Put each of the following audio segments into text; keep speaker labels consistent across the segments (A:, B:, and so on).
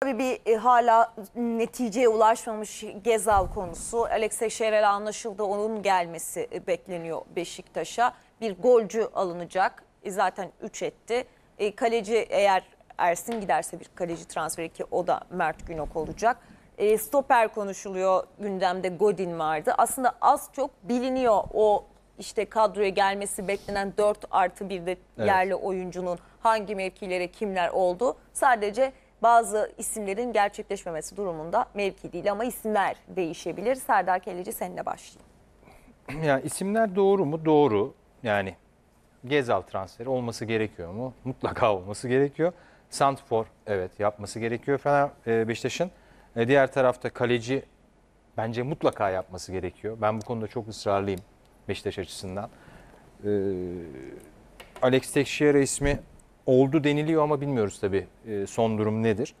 A: Tabii bir e, hala neticeye ulaşmamış Gezal konusu. Alex Teixeira anlaşıldı onun gelmesi e, bekleniyor Beşiktaş'a. Bir golcü alınacak. E, zaten 3 etti. E, kaleci eğer Ersin giderse bir kaleci transferi ki o da Mert Günok olacak. E, stoper konuşuluyor gündemde Godin vardı. Aslında az çok biliniyor o işte kadroya gelmesi beklenen 4 artı 1'de
B: Evet.
A: yerli oyuncunun hangi mevkilere kimler oldu. Sadece bazı isimlerin gerçekleşmemesi durumunda mevki değil ama isimler değişebilir. Serdar Keleci seninle başlayayım.
B: Yani isimler doğru mu? Doğru. Yani Gezal transferi olması gerekiyor mu? Mutlaka olması gerekiyor. Santfor evet yapması gerekiyor Fener Beşiktaş'ın. E, diğer tarafta kaleci bence mutlaka yapması gerekiyor. Ben bu konuda çok ısrarlıyım Beşiktaş açısından. E, Alex Teixeira ismi oldu deniliyor ama bilmiyoruz tabii e, son durum nedir.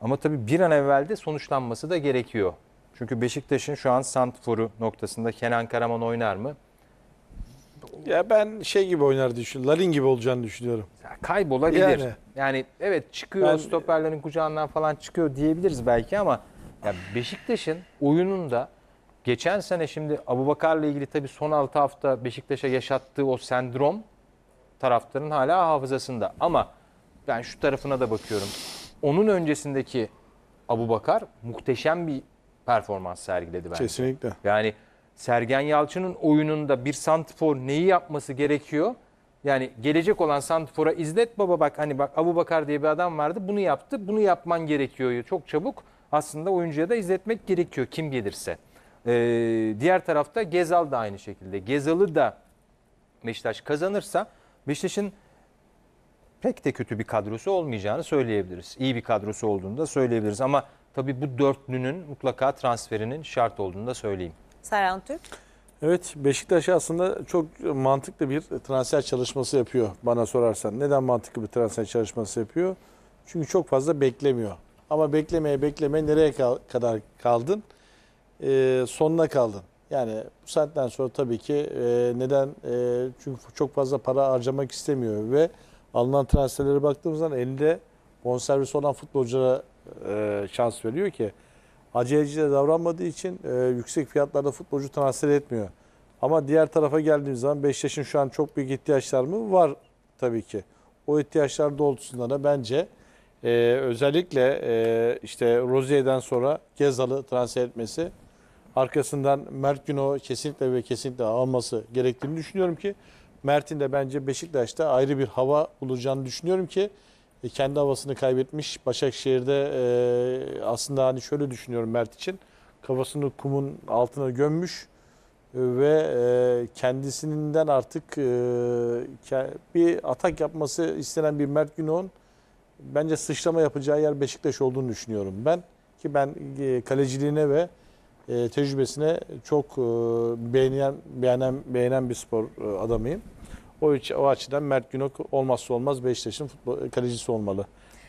B: Ama tabii bir an evvel de sonuçlanması da gerekiyor. Çünkü Beşiktaş'ın şu an Santfor'u noktasında Kenan Karaman oynar mı?
C: Ya ben şey gibi oynar düşünüyorum. Larin gibi olacağını düşünüyorum.
B: Ya kaybolabilir. Yani.
C: Yani.
B: evet çıkıyor
C: Ben-
B: stoperlerin kucağından falan çıkıyor diyebiliriz belki ama ya Beşiktaş'ın oyununda geçen sene şimdi Abubakar'la ilgili tabii son 6 hafta Beşiktaş'a yaşattığı o sendrom taraftarın hala hafızasında. Ama ben şu tarafına da bakıyorum. Onun öncesindeki Abubakar muhteşem bir performans sergiledi bence.
C: Kesinlikle.
B: Yani Sergen Yalçın'ın oyununda bir santifor neyi yapması gerekiyor? Yani gelecek olan santifora izlet baba bak hani bak Abu Bakar diye bir adam vardı bunu yaptı bunu yapman gerekiyor çok çabuk aslında oyuncuya da izletmek gerekiyor kim gelirse. Ee, diğer tarafta Gezal da aynı şekilde Gezal'ı da Beşiktaş kazanırsa Beşiktaş'ın pek de kötü bir kadrosu olmayacağını söyleyebiliriz. İyi bir kadrosu olduğunu da söyleyebiliriz ama tabii bu dörtlünün mutlaka transferinin şart olduğunu da söyleyeyim.
A: Serhan Türk.
C: Evet Beşiktaş aslında çok mantıklı bir transfer çalışması yapıyor bana sorarsan. Neden mantıklı bir transfer çalışması yapıyor? Çünkü çok fazla beklemiyor. Ama beklemeye beklemeye nereye kadar kaldın? Ee, sonuna kaldın. Yani bu saatten sonra tabii ki e, neden? E, çünkü çok fazla para harcamak istemiyor ve alınan transferlere baktığımızda elinde bonservis olan futbolculara e, şans veriyor ki aceleci de davranmadığı için e, yüksek fiyatlarda futbolcu transfer etmiyor. Ama diğer tarafa geldiğimiz zaman Beşiktaş'ın şu an çok büyük ihtiyaçlar mı? Var tabii ki. O ihtiyaçlar doğrultusunda da bence e, özellikle e, işte Rozier'den sonra Gezal'ı transfer etmesi arkasından Mert Günok'u kesinlikle ve kesinlikle alması gerektiğini düşünüyorum ki Mert'in de bence Beşiktaş'ta ayrı bir hava bulacağını düşünüyorum ki e, kendi havasını kaybetmiş. Başakşehir'de e, aslında hani şöyle düşünüyorum Mert için. Kafasını kumun altına gömmüş e, ve e, kendisinden artık e, bir atak yapması istenen bir Mert Günok'un bence sıçrama yapacağı yer Beşiktaş olduğunu düşünüyorum ben. Ki ben e, kaleciliğine ve e, tecrübesine çok e, beğenen, beğenen, beğenen bir spor e, adamıyım. O, iç- o açıdan Mert Günok olmazsa olmaz Beşiktaş'ın futbol kalecisi olmalı.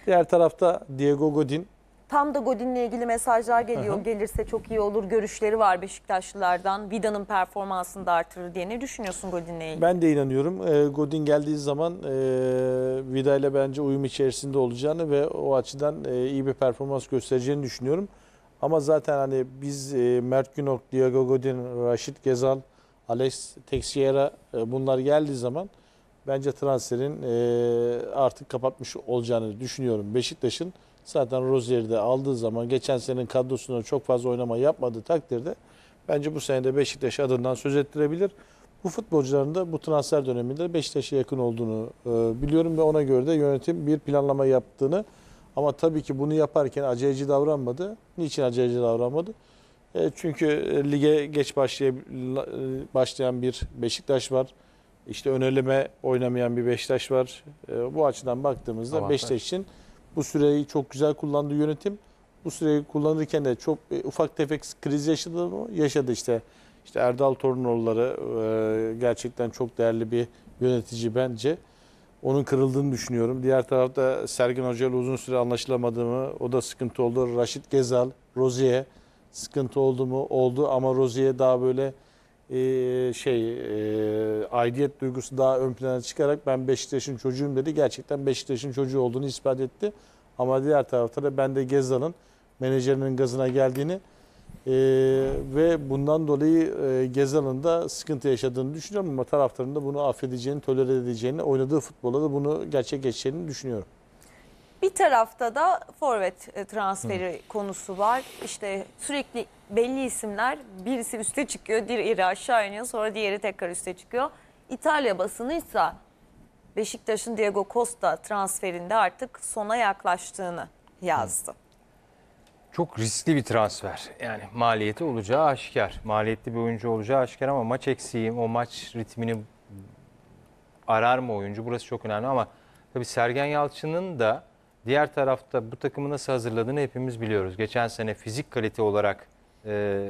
C: Diğer tarafta Diego Godin.
A: Tam da Godin'le ilgili mesajlar geliyor. Gelirse çok iyi olur. Görüşleri var Beşiktaşlılardan. Vida'nın performansını da artırır diye. Ne düşünüyorsun Godin'le ilgili?
C: Ben de inanıyorum. E, Godin geldiği zaman e, Vida ile bence uyum içerisinde olacağını ve o açıdan e, iyi bir performans göstereceğini düşünüyorum. Ama zaten hani biz e, Mert Günok, Diego Godin, Raşit Gezal, Alex Teixeira e, bunlar geldiği zaman bence transferin e, artık kapatmış olacağını düşünüyorum. Beşiktaş'ın zaten Rozier'i de aldığı zaman geçen senenin kadrosunda çok fazla oynama yapmadığı takdirde bence bu sene de Beşiktaş adından söz ettirebilir. Bu futbolcuların da bu transfer döneminde Beşiktaş'a yakın olduğunu e, biliyorum ve ona göre de yönetim bir planlama yaptığını ama tabii ki bunu yaparken aceleci davranmadı. Niçin aceleci davranmadı? E, çünkü e, lige geç başlay- e, başlayan bir Beşiktaş var. İşte öneleme oynamayan bir Beşiktaş var. E, bu açıdan baktığımızda
B: Avantaj.
C: Beşiktaş için bu süreyi çok güzel kullandı yönetim. Bu süreyi kullanırken de çok e, ufak tefek kriz yaşadı mı? Yaşadı işte. İşte Erdal Torunoğulları e, gerçekten çok değerli bir yönetici bence. Onun kırıldığını düşünüyorum. Diğer tarafta Sergen Hoca ile uzun süre anlaşılamadığımı, o da sıkıntı oldu. Raşit Gezal, Rozier sıkıntı oldu mu? Oldu ama Rozier daha böyle e, şey e, aidiyet duygusu daha ön plana çıkarak ben Beşiktaş'ın çocuğum dedi. Gerçekten Beşiktaş'ın çocuğu olduğunu ispat etti. Ama diğer tarafta da ben de Gezzal'ın menajerinin gazına geldiğini e, ve bundan dolayı e, Gezzal'ın da sıkıntı yaşadığını düşünüyorum ama taraftarın da bunu affedeceğini, tolere edeceğini, oynadığı futbola da bunu gerçekleşeceğini düşünüyorum.
A: Bir tarafta da forvet e, transferi konusu var. İşte sürekli belli isimler birisi üste çıkıyor, diğeri aşağı iniyor, sonra diğeri tekrar üste çıkıyor. İtalya basınıysa Beşiktaş'ın Diego Costa transferinde artık sona yaklaştığını yazdı.
B: Çok riskli bir transfer. Yani maliyeti olacağı aşikar. Maliyetli bir oyuncu olacağı aşikar ama maç eksiğim, o maç ritmini arar mı oyuncu? Burası çok önemli ama tabii Sergen Yalçın'ın da diğer tarafta bu takımı nasıl hazırladığını hepimiz biliyoruz. Geçen sene fizik kalite olarak e,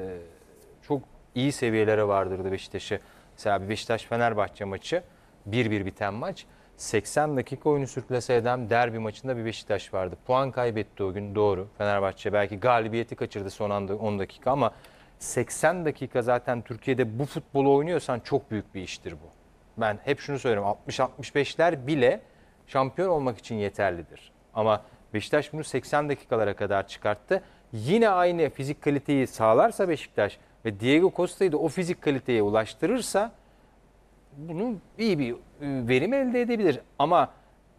B: çok iyi seviyelere vardırdı Beşiktaş'ı. Mesela Beşiktaş-Fenerbahçe maçı 1-1 biten maç. 80 dakika oyunu sürklase eden derbi maçında bir Beşiktaş vardı. Puan kaybetti o gün doğru. Fenerbahçe belki galibiyeti kaçırdı son anda 10 dakika ama 80 dakika zaten Türkiye'de bu futbolu oynuyorsan çok büyük bir iştir bu. Ben hep şunu söylerim 60-65'ler bile şampiyon olmak için yeterlidir. Ama Beşiktaş bunu 80 dakikalara kadar çıkarttı. Yine aynı fizik kaliteyi sağlarsa Beşiktaş ve Diego Costa'yı da o fizik kaliteye ulaştırırsa bunu iyi bir e, verim elde edebilir. Ama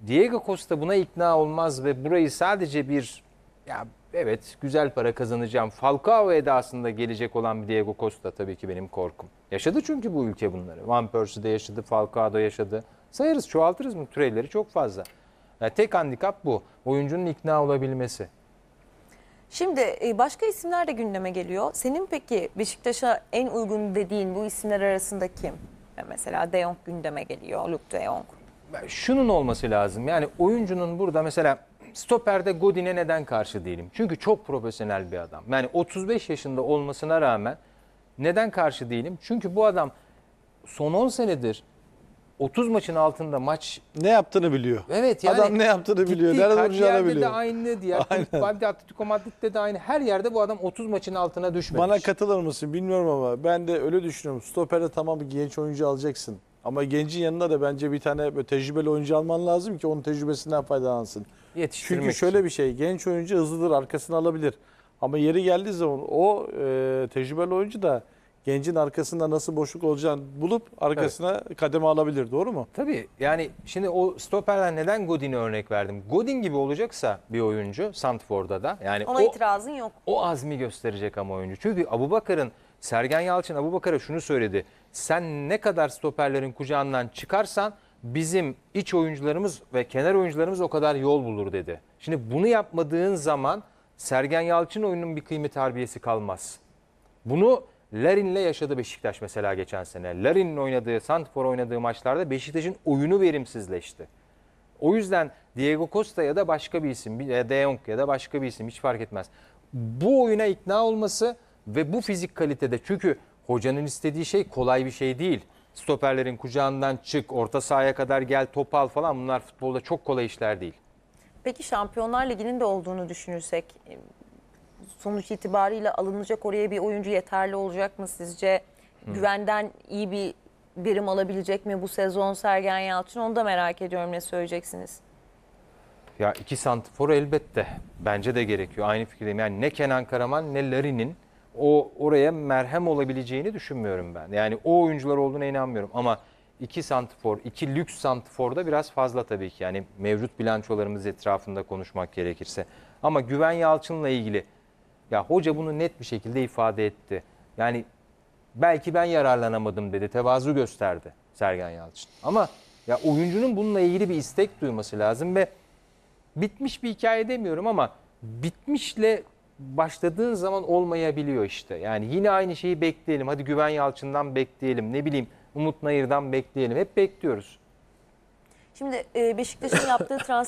B: Diego Costa buna ikna olmaz ve burayı sadece bir ya evet güzel para kazanacağım Falcao edasında gelecek olan bir Diego Costa tabii ki benim korkum. Yaşadı çünkü bu ülke bunları. Van Persie de yaşadı, Falcao da yaşadı. Sayarız, çoğaltırız mı türevleri çok fazla. Yani tek handikap bu. Oyuncunun ikna olabilmesi.
A: Şimdi e, başka isimler de gündeme geliyor. Senin peki Beşiktaş'a en uygun dediğin bu isimler arasında kim? Mesela De Jong gündeme geliyor, Luke De Jong.
B: Şunun olması lazım. Yani oyuncunun burada mesela stoperde Godin'e neden karşı değilim? Çünkü çok profesyonel bir adam. Yani 35 yaşında olmasına rağmen neden karşı değilim? Çünkü bu adam son 10 senedir 30 maçın altında maç
C: Ne yaptığını biliyor.
B: Evet yani
C: Adam ne yaptığını biliyor,
B: gittiği
C: nerede
B: kariyerde
C: duracağını
B: de
C: biliyor.
B: aynı, diğer
C: Aynen.
B: kulüplerde Atletico Madrid'de de aynı. Her yerde bu adam 30 maçın altına düşmemiş.
C: Bana katılır mısın bilmiyorum ama ben de öyle düşünüyorum. Stoperde tamam bir genç oyuncu alacaksın. Ama gencin yanına da bence bir tane böyle tecrübeli oyuncu alman lazım ki onun tecrübesinden faydalansın.
B: Yetiştirmek
C: Çünkü şöyle bir şey genç oyuncu hızlıdır arkasını alabilir. Ama yeri geldiği zaman o e, tecrübeli oyuncu da gencin arkasında nasıl boşluk olacağını bulup arkasına kademe alabilir. Doğru mu?
B: Tabii yani şimdi o stoperden neden Godin'e örnek verdim? Godin gibi olacaksa bir oyuncu Santfor'da da yani
A: Ona
B: o,
A: itirazın yok.
B: o azmi gösterecek ama oyuncu. Çünkü Abubakar'ın Sergen Yalçın Abubakar'a şunu söyledi. Sen ne kadar stoperlerin kucağından çıkarsan bizim iç oyuncularımız ve kenar oyuncularımız o kadar yol bulur dedi. Şimdi bunu yapmadığın zaman Sergen Yalçın oyunun bir kıymet harbiyesi kalmaz. Bunu Larin'le yaşadı Beşiktaş mesela geçen sene. Larin'in oynadığı, Santfor oynadığı maçlarda Beşiktaş'ın oyunu verimsizleşti. O yüzden Diego Costa ya da başka bir isim, De Jong ya da başka bir isim hiç fark etmez. Bu oyuna ikna olması ve bu fizik kalitede çünkü hocanın istediği şey kolay bir şey değil. Stoperlerin kucağından çık, orta sahaya kadar gel, top al falan bunlar futbolda çok kolay işler değil.
A: Peki Şampiyonlar Ligi'nin de olduğunu düşünürsek sonuç itibariyle alınacak oraya bir oyuncu yeterli olacak mı sizce? Güvenden iyi bir verim alabilecek mi bu sezon Sergen Yalçın? Onu da merak ediyorum ne söyleyeceksiniz?
B: Ya iki santifor elbette. Bence de gerekiyor. Aynı fikirdeyim. Yani ne Kenan Karaman ne Larin'in o oraya merhem olabileceğini düşünmüyorum ben. Yani o oyuncular olduğuna inanmıyorum. Ama iki santifor, iki lüks santifor da biraz fazla tabii ki. Yani mevcut bilançolarımız etrafında konuşmak gerekirse. Ama Güven Yalçın'la ilgili ya hoca bunu net bir şekilde ifade etti. Yani belki ben yararlanamadım dedi. Tevazu gösterdi Sergen Yalçın. Ama ya oyuncunun bununla ilgili bir istek duyması lazım ve bitmiş bir hikaye demiyorum ama bitmişle başladığın zaman olmayabiliyor işte. Yani yine aynı şeyi bekleyelim. Hadi Güven Yalçın'dan bekleyelim. Ne bileyim Umut Nayır'dan bekleyelim. Hep bekliyoruz.
A: Şimdi e, Beşiktaş'ın yaptığı transfer